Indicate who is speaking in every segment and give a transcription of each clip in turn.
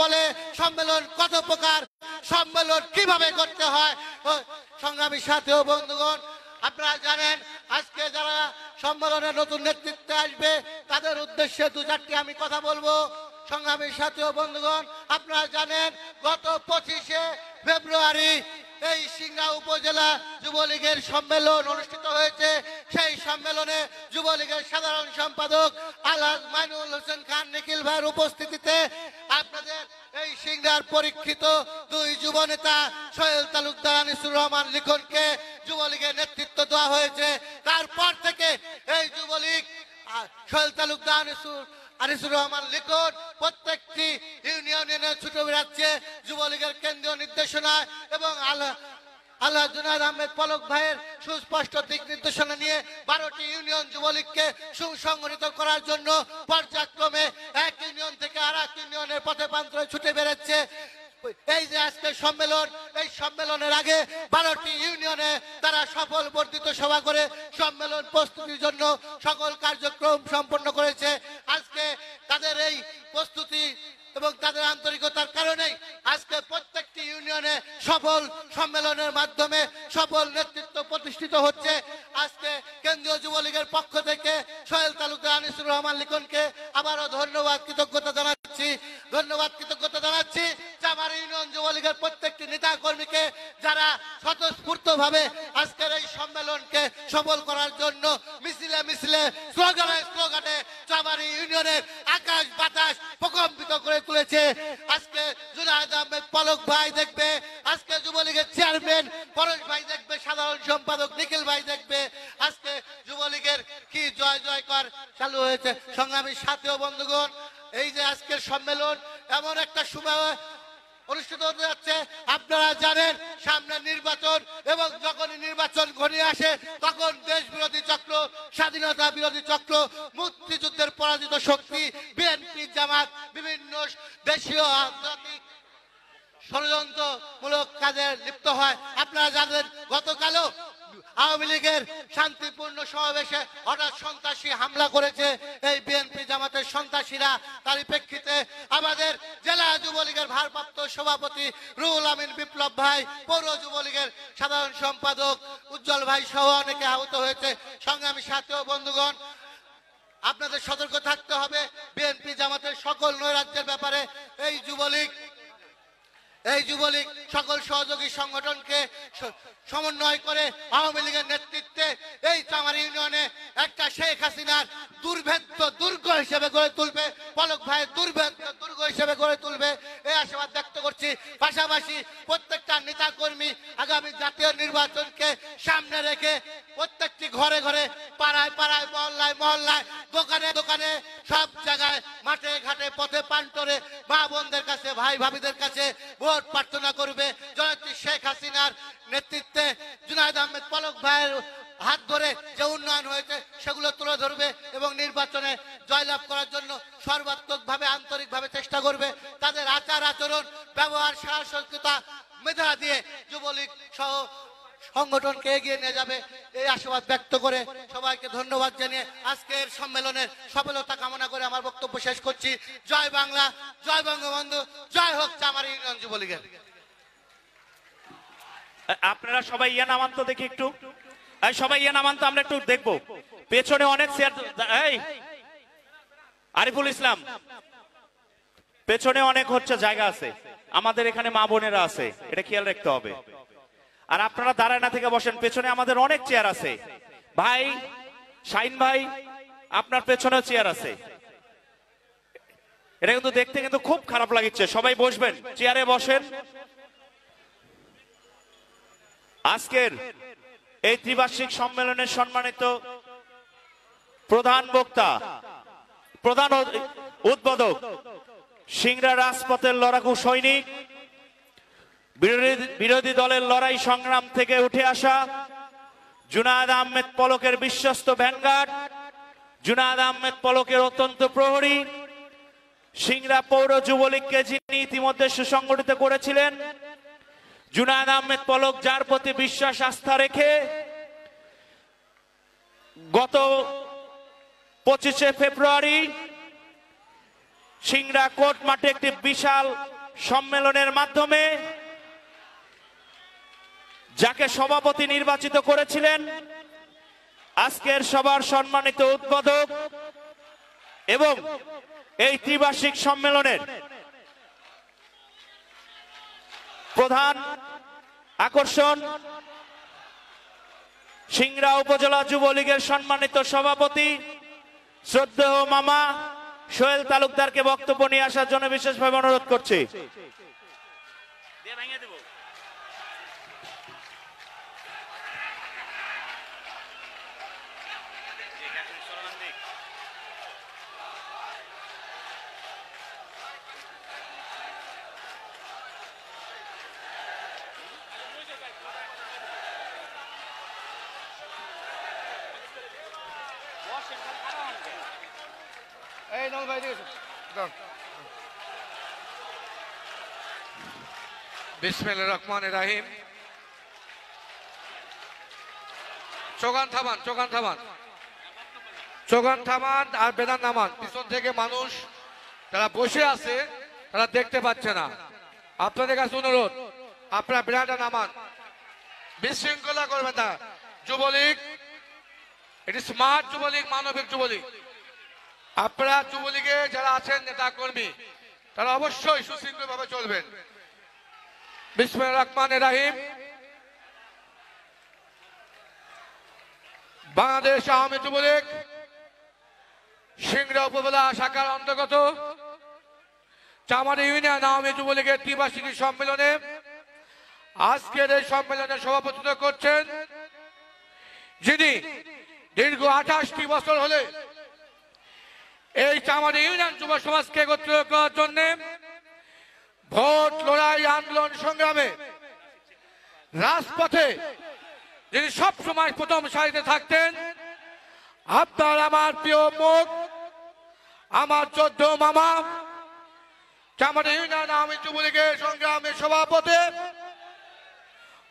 Speaker 1: বলে সম্মেলন কত প্রকার, সম্মেলন কীভাবে করতে হয়? সংগ্রামী সাথে বন্ধুগণ, আপনারা জানেন, আজকে যারা সম্মেলনে নতুন নেতৃত্বে আসবে, তাদের উদ্দেশ্যে দু চারটি আমি কথা বলব। সংগ্রামী সাথে বন্ধুগণ, আপনারা জানেন, গত পঁচিশে ফেব্রুয়ারি এই সিংড়া উপজেলা যুবলীগের সম্মেলন অনুষ্ঠিত হয়েছে। সেই সম্মেলনে যুবলীগের সাধারণ সম্পাদক আলহাজ মাইনুল হোসেন খান নিখিল ভাইয়ের উপস্থিতিতে আপনাদের এই সিংড়ার পরীক্ষিত দুই যুব নেতা সোহেল তালুকদার আনিসুর রহমান লিখনকে যুবলীগের নেতৃত্ব দেওয়া হয়েছে। তারপর থেকে এই যুবলীগ সোহেল তালুকদার আনিসুর আনিসুর রহমান লিখন, প্রত্যেকটি ইউনিয়নে ছুটে বেড়াচ্ছে যুবলীগের কেন্দ্রীয় নির্দেশনায় এবং আল্লাহ আল্লাহ জুনাদ আহমেদ পলক ভাইয়ের সুস্পষ্ট দিক নির্দেশনা নিয়ে বারোটি ইউনিয়ন যুবলীগকে সুসংগঠিত করার জন্য পর্যায়ক্রমে এক ইউনিয়ন থেকে আর এক ইউনিয়নের পথে প্রান্তরে ছুটে বেড়াচ্ছে। এই যে আজকে সম্মেলন, এই সম্মেলনের আগে বারোটি ইউনিয়নে তারা সফল বর্ধিত সভা করে স্লোগানে ইউনিয়নের আকাশ বাতাস প্রকম্পিত করে তুলেছে। আজকে জুনায়দ আহমেদ পলক ভাই দেখবে, আজকে যুবলীগের চেয়ারম্যান পরশ ভাই দেখবে, সাধারণ সম্পাদক নিখিল ভাই দেখবে। আজকে যুবলীগের কি জয় জয়কর চালু হয়েছে। সংগ্রামী সাথী ও বন্ধুগণ, এই যে আজকের সম্মেলন, এমন একটা সময় অনুষ্ঠিত হতে যাচ্ছে। আপনারা জানেন, সামনে নির্বাচন এবং যখন নির্বাচন ঘনিয়ে আসে, তখন দেশ বিরোধী চক্র, স্বাধীনতা বিরোধী চক্র, মুক্তিযুদ্ধের পরাজিত শক্তি, বিএনপি, জামাত, বিভিন্ন দেশীয় আন্তর্জাতিক ষড়যন্ত্রমূলক কাজে লিপ্ত হয়। আপনারা জানেন, গতকালও আওয়ামী লীগের শান্তিপূর্ণ সমাবেশে হঠাৎ সন্ত্রাসী হামলা করেছে। এই বিএনপি জামাতের সন্ত্রাসীরা, তারই প্রেক্ষিতে আমাদের জেলা যুবলীগের ভারপ্রাপ্ত সভাপতি রুহুল আমিন বিপ্লব ভাই, পৌর যুবলীগের সাধারণ সম্পাদক উজ্জ্বল ভাই সহ অনেকে আহত হয়েছে। সংগ্রামী সাথী বন্ধুগণ, আপনাদের সতর্ক থাকতে হবে। বিএনপি জামাতের সকল নৈরাজ্যের ব্যাপারে এই যুবলীগ এই যুবলীগ সকল সহযোগী সংগঠনকে সমন্বয় করে আওয়ামী লীগের নেতৃত্বে এই চামার ইউনিয়নে একটা শেখ হাসিনার দুর্ভেদ্য দুর্গ হিসেবে গড়ে তুলবে, পলক ভাইয়ের দুর্ভেদ্য দুর্গ হিসেবে গড়ে তুলবে। এই আশাবাদ ব্যক্ত করছি। পাশাপাশি প্রত্যেকটা নেতা কর্মী আগামী জাতীয় নির্বাচনকে সামনে রেখে প্রত্যেকটি ঘরে ঘরে পাড়ায় পাড়ায়, মহল্লায় মহল্লায়, দোকানে দোকানে, সব জায়গায়, মাঠে ঘাটে, পথে পান্টরে মা বোনদের কাছে, ভাই ভাবিদের কাছে ভোট প্রার্থনা করবে। জয়ন্তী শেখ হাসিনার নেতৃত্বে জুনায়দ আহমেদ পলক ভাইয়ের হাত ধরে যে উন্নয়ন হয়েছে সেগুলো তুলে ধরবে এবং নির্বাচনে জয়লাভ করার জন্য সর্বাত্মক সর্বাত্মকভাবে, আন্তরিকভাবে চেষ্টা করবে। তাদের আচার আচরণ, ব্যবহার, সাহসিকতা, মেধা দিয়ে যুবলীগ সহ সংগঠনকে এগিয়ে নিয়ে যাবে। এই আশাবাদ ব্যক্ত করে সবাইকে ধন্যবাদ জানিয়ে আজকের সম্মেলনের সফলতা কামনা করে আমার বক্তব্য শেষ করছি। জয় বাংলা, জয় বঙ্গবন্ধু, জয় হোক চামার ইউনিয়ন যুবলীগের।
Speaker 2: আপনারা সবাই ইয়া নামান তো দেখি একটু। এই সবাই ইয়া নামান তো আমরা একটু দেখব। পেছনে অনেক চেয়ার এই! আরিফুল ইসলাম। পেছনে অনেক হচ্ছে জায়গা আছে। আমাদের এখানে মা বোনেরা আছে। এটা খেয়াল রাখতে হবে। আর আপনারা দাঁড়ায় না থেকে বসেন, পেছনে আমাদের অনেক চেয়ার আছে। ভাই, শাইন ভাই, আপনার পেছনেও চেয়ার আছে। এটা কিন্তু দেখতে কিন্তু খুব খারাপ লাগছে। সবাই বসবেন, চেয়ারে বসেন। আজকের এই ত্রিবার্ষিক সম্মেলনে সম্মানিত প্রধান বক্তা, প্রধান উদ্বোধক সিংরা রাজপথের লড়াকু সৈনিক, বিরোধী দলের লড়াই সংগ্রাম থেকে উঠে আসা জুনাদ আহমেদ পলকের বিশ্বস্ত ভ্যানগার্ড জুনাদ আহমেদ পলকের অত্যন্ত প্রহরী সিংরা পৌর যুবলীগকে যিনি ইতিমধ্যে সুসংগঠিত করেছিলেন জুনায়দ আহমেদ পলক, যার প্রতি বিশ্বাস, আস্থা রেখে গত পঁচিশে ফেব্রুয়ারি সিংড়া কোর্ট মাঠে একটি বিশাল সম্মেলনের মাধ্যমে যাকে সভাপতি নির্বাচিত করেছিলেন, আজকের সবার সম্মানিত উদ্বোধক এবং এই ত্রিবার্ষিক সম্মেলনের প্রধান আকর্ষণ সিংড়া উপজেলা যুবলীগের সম্মানিত সভাপতি শ্রদ্ধেয় মামা সোহেল তালুকদারকে বক্তব্য নিয়ে আসার জন্য বিশেষভাবে অনুরোধ করছি।
Speaker 3: এই মানুষ যারা বসে আছে, তারা দেখতে পাচ্ছে না। আপনাদের অনুরোধ, আপনারা বেড়াটা নামান বিশৃঙ্খলা করবেন না। যুবলীগ, এটি স্মার্ট যুবলীগ, মানবিক যুবলীগ। আপনারা যুবলীগে যারা আছেন নেতা কর্মী তারা অবশ্যই সুশৃঙ্খল ভাবে চলবেন। বিসমুল রহমান রাহিম। বাংলাদেশ আওয়ামী যুবলীগ, সিংড়া উপজেলা শাখার অন্তর্গত, চামারি ইউনিয়ন আওয়ামী যুবলীগের ত্রিবার্ষিকী সম্মেলনে আজকের এই সম্মেলনে সভাপতিত্ব করছেন যিনি দীর্ঘ আঠাশটি বছর হলে এই চামারি ইউনিয়ন যুব সমাজকে একত্রিত করার জন্য ভোট, লড়াই, আন্দোলন, সংগ্রামে রাজপথে যিনি সব সময় প্রথম সারিতে থাকতেন, আপনার আমার প্রিয় মুখ, আমার চোদ্দ মামা চামারি ইউনিয়ন আমি যুবলীগের সংগ্রামের সভাপতি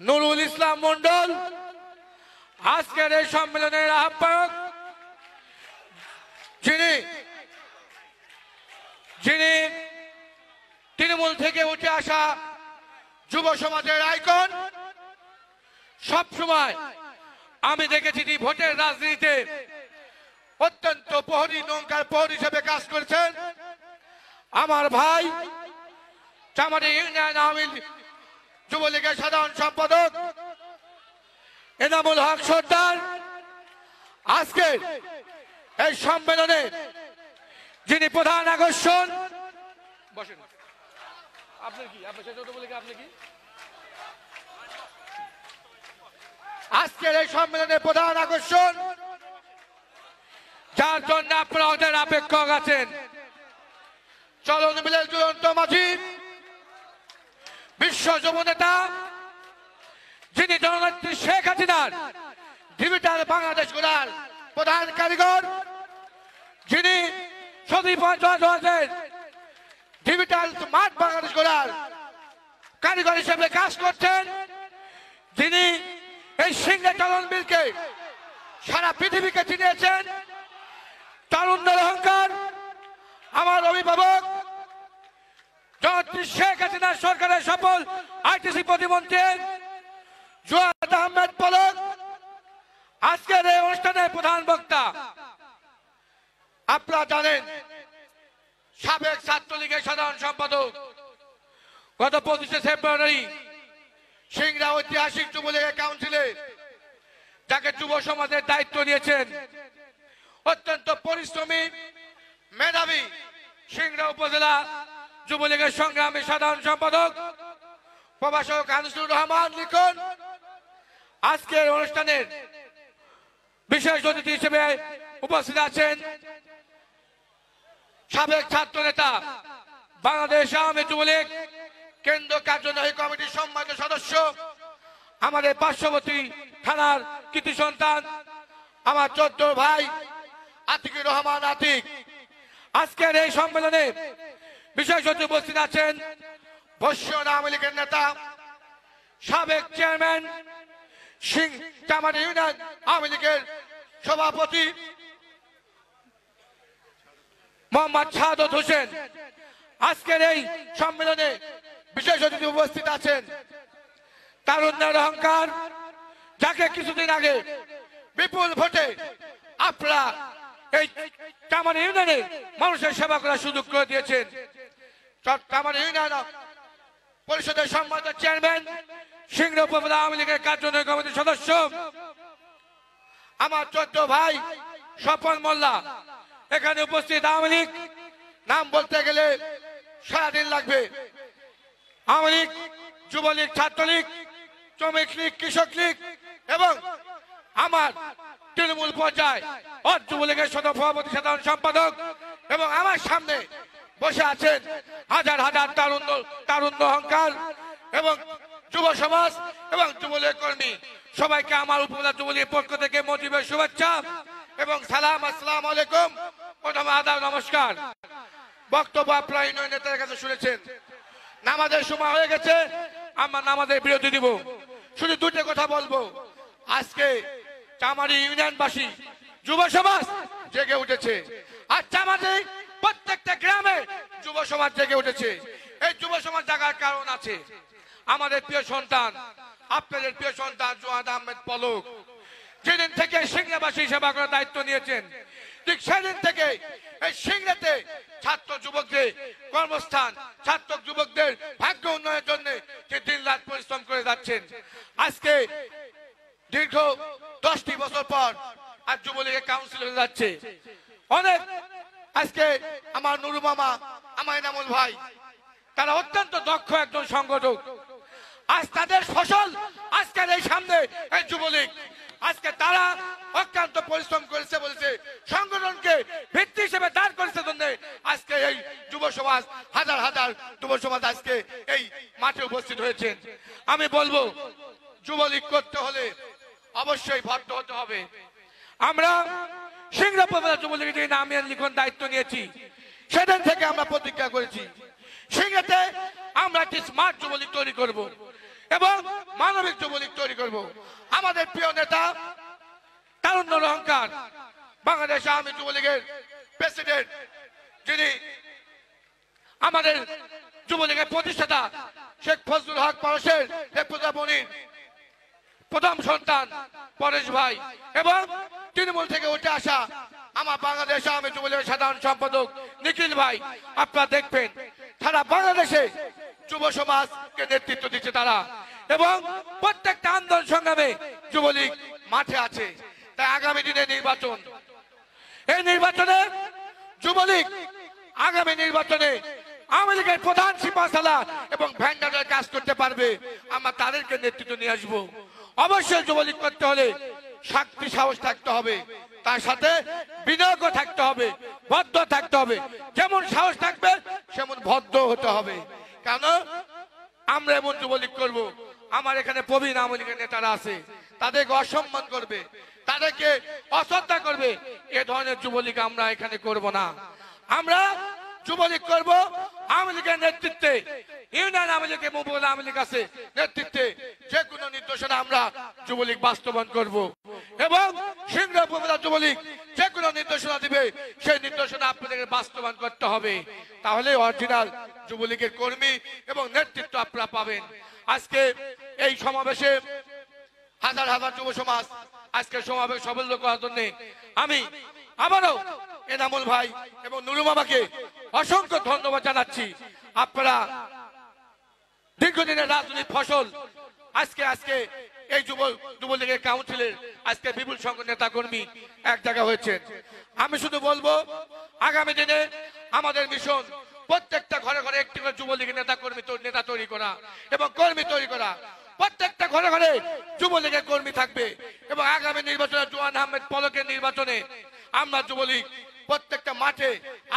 Speaker 3: নুরুল ইসলাম মন্ডল আজকের এই সম্মেলনের আহ্বায়ক যিনি যিনি তৃণমূল থেকে উঠে আসা যুব সমাজের আইকন সব সময় আমি দেখেছি তিনি ভোটের রাজনীতিতে অত্যন্ত প্রহরী, নৌকার প্রহর হিসেবে কাজ করেছেন। আমার ভাই চামারি ইউনিয়ন আওয়ামী যুবলীগের সাধারণ সম্পাদক এনামুল হক সর্দার। আজকের এই সম্মেলনে যিনি প্রধান আকর্ষণ। বসেন। আপনার কি? আপনার সেটা তো বলে কি? আপনি কি? আজকের এই সম্মেলনের প্রধান আকর্ষণ। যার জন্য আপনারা ওদের অপেক্ষক আছেন। চলন মিলের দুরন্ত মাঝি। বিশ্ব যুব নেতা যিনি জননেত্রী শেখ হাসিনার ডিজিটাল বাংলাদেশ গড়ার প্রধান কারিগর যিনি পঞ্চায়েত ডিজিটাল স্মার্ট বাংলাদেশ গড়ার কারিগর হিসেবে কাজ করছেন যিনি এই সিংহে চলন বিলকে সারা পৃথিবীকে চিনিয়েছেন। তরুণদের অহংকার, আমার অভিভাবক শেখ হাসিনা সরকারের সফল আইটিসি প্রতিমন্ত্রী জুয়াদ আহমেদ পলক, আজকের এই অনুষ্ঠানের প্রধান বক্তা, আপনারা জানেন সাবেক ছাত্রলীগের সাধারণ সম্পাদক গত পঁচিশে ফেব্রুয়ারি সিংরা ঐতিহাসিক যুবলীগের কাউন্সিলে যাকে যুব সমাজের দায়িত্ব নিয়েছেন অত্যন্ত পরিশ্রমী মেধাবী সিংড়া উপজেলা যুবলীগের সংগ্রামী সাধারণ সম্পাদক প্রভাষক আনিসুর রহমান লিখন। আজকের অনুষ্ঠানের বিশেষ অতিথি হিসেবে উপস্থিত আছেন সাবেক ছাত্র নেতা বাংলাদেশ আওয়ামী যুবলীগ কেন্দ্র কার্যনির্বাহী কমিটির সম্মানিত সদস্য, আমাদের পার্শ্ববর্তী থানার কৃতি সন্তান, আমার চোদ্দ ভাই আতিকুর রহমান আতিক। আজকের এই সম্মেলনে বিশেষ অতিথি উপস্থিত আছেন বর্ষীয় আওয়ামী লীগের নেতা, সাবেক চেয়ারম্যান সিং চামারি ইউনিয়ন আওয়ামী লীগের সভাপতি মোহাম্মদ শাহাদত হোসেন। আজকের এই সম্মেলনে বিশেষ অতিথি উপস্থিত আছেন তারুণ্যের অহংকার যাকে কিছুদিন আগে বিপুল ভোটে আপনারা এই কামান ইউনিয়নে মানুষের সেবা করার সুযোগ করে দিয়েছেন। কামান ইউনিয়ন পরিষদের সম্মানিত চেয়ারম্যান, সিংহ উপজেলা আওয়ামী লীগের কার্যনির্বাহী কমিটির সদস্য, আমার চোদ্দ ভাই স্বপন মোল্লা এখানে উপস্থিত আওয়ামী লীগ। নাম বলতে গেলে সারাদিন লাগবে। আওয়ামী লীগ, যুবলীগ, ছাত্রলীগ, শ্রমিক লীগ, কৃষক লীগ এবং আমার তৃণমূল পর্যায়ে অর যুবলীগের সভাপতি, সাধারণ সম্পাদক এবং আমার সামনে বসে আছেন হাজার হাজার তারুণ্য তারুণ্য অহংকার এবং যুব সমাজ এবং যুবলীগ কর্মী। সবাইকে আমার উপজেলা যুবলীগের পক্ষ থেকে মজিবের শুভেচ্ছা এবং সালাম, আসসালাম আলাইকুম। প্রথমে নমস্কার। বক্তব্য আপনারা ইউনিয়ন কাছে শুনেছেন। নামাজের সময় হয়ে গেছে, আমরা নামাজের বিরতি দিব। শুধু দুটো কথা বলব। আজকে চামারি ইউনিয়নবাসী, যুব সমাজ জেগে উঠেছে। আর চামারি প্রত্যেকটা গ্রামে যুব সমাজ জেগে উঠেছে। এই যুব সমাজ জাগার কারণ আছে। আমাদের প্রিয় সন্তান, আপনাদের প্রিয় সন্তান জোয়াদ আহমেদ পলক, যেদিন থেকে সিংহাবাসী সেবা করার দায়িত্ব নিয়েছেন ঠিক সেদিন থেকে এই সিংড়াতে ছাত্র যুবকদের কর্মস্থান ছাত্র যুবকদের ভাগ্য উন্নয়নের জন্য যে দিন রাত পরিশ্রম করে যাচ্ছেন। আজকে দীর্ঘ দশটি বছর পর আজ যুবলীগের কাউন্সিল হয়ে যাচ্ছে। অনেক আজকে আমার নুরু মামা, আমার এনামুল ভাই, তারা অত্যন্ত দক্ষ একজন সংগঠক। আজ তাদের ফসল আজকের এই সামনে এই যুবলীগ আজকে তারা অক্লান্ত পরিশ্রম করেছে বলেছে, সংগঠনকে ভিত্তি হিসেবে দাঁড় করেছে জন্য আজকে এই যুব সমাজ, হাজার হাজার যুব সমাজ আজকে এই মাঠে উপস্থিত হয়েছেন আমি বলব, যুবলীগ করতে হলে অবশ্যই ভদ্র হতে হবে। আমরা সিংহপুর যুবলীগের যে নামে লিখন দায়িত্ব নিয়েছি, সেদিন থেকে আমরা প্রতিজ্ঞা করেছি। সিংহাতে আমরা একটি স্মার্ট যুবলীগ তৈরি করব। এবং মানবিক যুবলীগ তৈরি করব। আমাদের প্রিয় নেতা তারুণ্য অহংকার বাংলাদেশ আওয়ামী যুবলীগের প্রেসিডেন্ট, যিনি আমাদের যুবলীগের প্রতিষ্ঠাতা শেখ ফজলুল হক পরশের প্রজামণির প্রথম সন্তান পরেশ ভাই এবং তৃণমূল থেকে উঠে আসা আমার বাংলাদেশ আওয়ামী যুবলীগের সাধারণ সম্পাদক নিখিল ভাই। আপনারা দেখবেন সারা বাংলাদেশে যুব সমাজকে নেতৃত্ব দিচ্ছে তারা। এবং প্রত্যেকটা আন্দোলন সংগ্রামে যুবলীগ মাঠে আছে। তাই আগামী দিনে নির্বাচন, এই নির্বাচনে যুবলীগ আগামী নির্বাচনে আওয়ামী লীগের প্রধান সিপাশালা এবং ভ্যান্ডারের কাজ করতে পারবে। আমরা তাদেরকে নেতৃত্ব নিয়ে আসব। অবশ্যই যুবলীগ করতে হলে শক্তি, সাহস থাকতে হবে। তার সাথে বিনয়ও থাকতে হবে ভদ্র থাকতে হবে। যেমন সাহস থাকবে, সেমন ভদ্র হতে হবে। কেন? আমরা এমন যুবলীগ করব। আমার এখানে প্রবীণ আওয়ামী লীগের নেতারা আছে। তাদেরকে অসম্মান করবে। তাদেরকে অশ্রদ্ধা করবে। এ ধরনের যুবলীগ আমরা এখানে করব না। আমরা যুবলীগ করব আওয়ামী লীগের নেতৃত্বে। ইউনিয়ন আওয়ামী লীগ এবং আওয়ামী লীগ আছে নেতৃত্বে। যে কোনো নির্দেশনা আমরা যুবলীগ বাস্তবায়ন করব। এবং সিংহ উপজেলা যুবলীগ যে কোনো নির্দেশনা দিবে, সেই নির্দেশনা আপনাদের বাস্তবায়ন করতে হবে। তাহলে অরিজিনাল যুবলীগের কর্মী এবং নেতৃত্ব আপনারা পাবেন। আজকে এই সমাবেশে হাজার হাজার যুব সমাজ আজকে সমাবেশ সফল করার জন্য আমি আবারও এনামুল ভাই এবং নুরু বাবাকে অসংখ্য ধন্যবাদ জানাচ্ছি। আপনারা দীর্ঘদিনের রাজনৈতিক ফসল আজকে আজকে এই যুব, যুবলীগের কাউন্সিলের আজকে বিপুল সংখ্যক নেতা কর্মী এক জায়গা হয়েছে। আমি শুধু বলব, আগামী দিনে আমাদের মিশন প্রত্যেকটা ঘরে ঘরে একটি করে যুবলীগের নেতা কর্মী নেতা তৈরি করা এবং কর্মী তৈরি করা। প্রত্যেকটা ঘরে ঘরে যুবলীগের কর্মী থাকবে এবং আগামী নির্বাচনে জোয়ান আহমেদ পলকের নির্বাচনে আমরা যুবলীগ প্রত্যেকটা মাঠে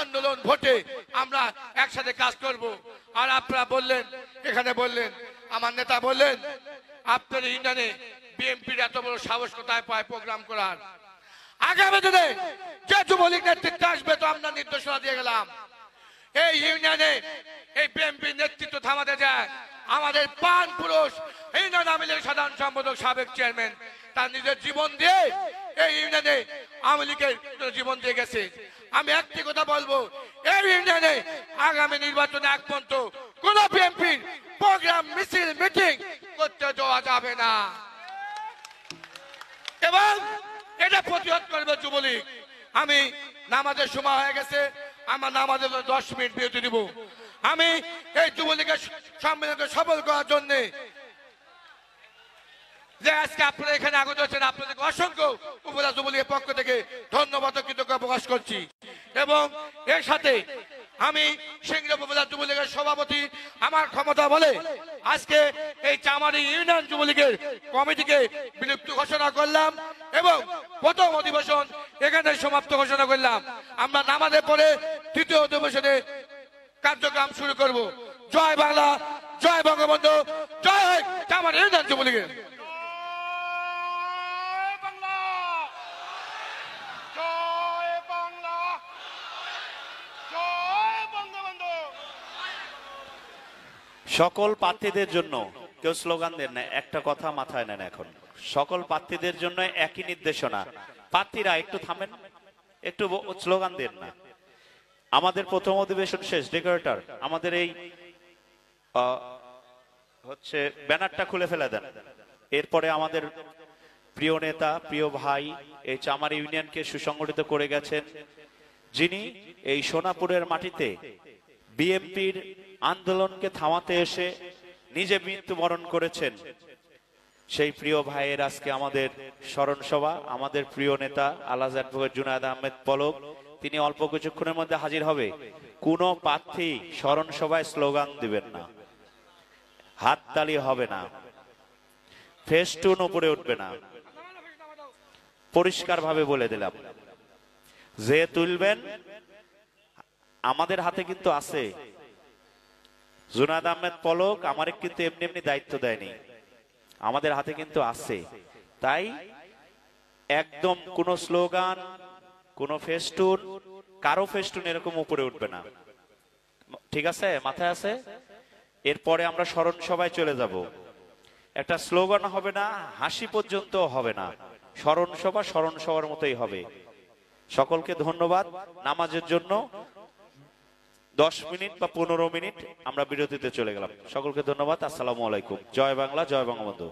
Speaker 3: আন্দোলন ভোটে আমরা একসাথে কাজ করব। আর আপনারা বললেন, এখানে বললেন, আমার নেতা বললেন আপনার ইউনিয়নে বিএনপির এত বড় সাহস কোথায় পায় প্রোগ্রাম করার? আগামী দিনে যে যুবলীগ নেতৃত্বে আসবে তো আমরা নির্দেশনা দিয়ে গেলাম। এই ইউনিয়নে এই বিএনপির নেতৃত্ব থামাতে যায় আমাদের পান পুরুষ ইউনিয়ন আওয়ামী লীগের সাধারণ সম্পাদক, সাবেক চেয়ারম্যান। তার নিজের জীবন দিয়ে এই ইউনিয়নে আওয়ামী লীগের জীবন দিয়ে গেছে। আমি একটি কথা বলব, এই ইউনিয়নে আগামী নির্বাচনে এক পর্যন্ত কোন বিএনপির প্রোগ্রাম, মিছিল, মিটিং করতে দেওয়া যাবে না। এবং এটা প্রতিহত করবে যুবলীগ। আমি নামাজের সময় হয়ে গেছে, আমার নামাজের দশ মিনিট বিরতি দিব আমি এই যুবলীগের সম্মেলনকে সফল করার জন্য যে আজকে আপনারা এখানে আগত হচ্ছেন আপনাদেরকে অসংখ্য যুবলীগের পক্ষ থেকে ধন্যবাদ ও কৃতজ্ঞতা প্রকাশ করছি। এবং এর সাথে আমি সিংহ উপজেলা যুবলীগের সভাপতি। আমার ক্ষমতা বলে আজকে এই চামারি ইউনিয়ন যুবলীগের কমিটিকে বিলুপ্ত ঘোষণা করলাম এবং প্রথম অধিবেশন এখানে সমাপ্ত ঘোষণা করলাম। আমরা নামাজের পরে তৃতীয় অধিবেশনে কার্যক্রম শুরু করব। জয় বাংলা, জয় বঙ্গবন্ধু, জয় হয় চামারি ইউনিয়ন যুবলীগের।
Speaker 2: সকল প্রার্থীদের জন্য, কেউ স্লোগান দেন না, একটা কথা মাথায় নেন এখন। সকল প্রার্থীদের জন্য একই নির্দেশনা। প্রার্থীরা একটু থামেন, একটু স্লোগান দেন না। আমাদের প্রথম অধিবেশন শেষ, ডেকোরেটর, আমাদের এই হচ্ছে ব্যানারটা খুলে ফেলে দেন। এরপরে আমাদের প্রিয় নেতা, প্রিয় ভাই, এই চামার ইউনিয়নকে সুসংগঠিত করে গেছেন। যিনি এই সোনাপুরের মাটিতে বিএনপির আন্দোলনকে থামাতে এসে নিজে মৃত্যুবরণ করেছেন। সেই প্রিয় ভাইয়ের আজকে আমাদের স্মরণ সভা আমাদের প্রিয় নেতা আলাজ অ্যাডভোকেট জুনায়দ আহমেদ পলক, তিনি অল্প কিছুক্ষণের মধ্যে হাজির হবে। কোনো প্রার্থী স্মরণ সভায় স্লোগান দিবেন না। হাততালি হবে না। ফেস্টুন উপরে উঠবে না। পরিষ্কার ভাবে বলে দিলাম। যে তুলবেন, আমাদের হাতে কিন্তু আছে জুনাদ আহমেদ পলক আমার কিন্তু এমনি এমনি দায়িত্ব দেয়নি। আমাদের হাতে কিন্তু আছে। তাই একদম কোন স্লোগান, কোন ফেস্টুন, কারও ফেস্টুন এরকম উপরে উঠবে না। ঠিক আছে? মাথায় আছে? এরপরে আমরা স্মরণ সভায় চলে যাব। একটা স্লোগান হবে না, হাসি পর্যন্ত হবে না। স্মরণ সভা, স্মরণ সভার মতোই হবে। সকলকে ধন্যবাদ। নামাজের জন্য দশ মিনিট বা পনেরো মিনিট আমরা বিরতিতে চলে গেলাম। সকলকে ধন্যবাদ। আসসালামু আলাইকুম। জয় বাংলা, জয় বঙ্গবন্ধু।